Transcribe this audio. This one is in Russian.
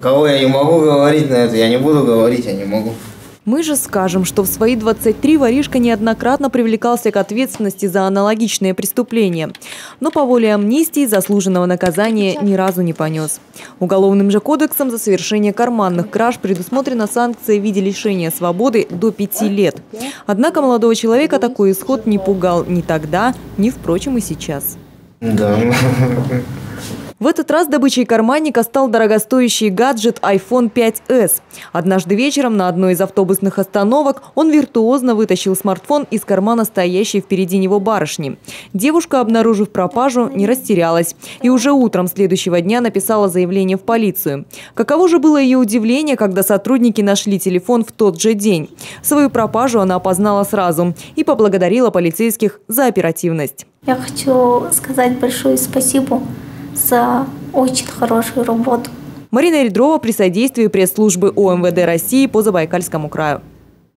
Кого я не могу говорить на это, я не буду говорить, я не могу. Мы же скажем, что в свои 23 воришка неоднократно привлекался к ответственности за аналогичные преступления. Но по воле амнистии заслуженного наказания ни разу не понес. Уголовным же кодексом за совершение карманных краж предусмотрена санкция в виде лишения свободы до пяти лет. Однако молодого человека такой исход не пугал ни тогда, ни, впрочем, и сейчас. Да. В этот раз добычей карманника стал дорогостоящий гаджет iPhone 5s. Однажды вечером на одной из автобусных остановок он виртуозно вытащил смартфон из кармана стоящей впереди него барышни. Девушка, обнаружив пропажу, не растерялась и уже утром следующего дня написала заявление в полицию. Каково же было ее удивление, когда сотрудники нашли телефон в тот же день. Свою пропажу она опознала сразу и поблагодарила полицейских за оперативность. Я хочу сказать большое спасибо за очень хорошую работу. Марина Редрова при содействии пресс-службы ОМВД России по Забайкальскому краю.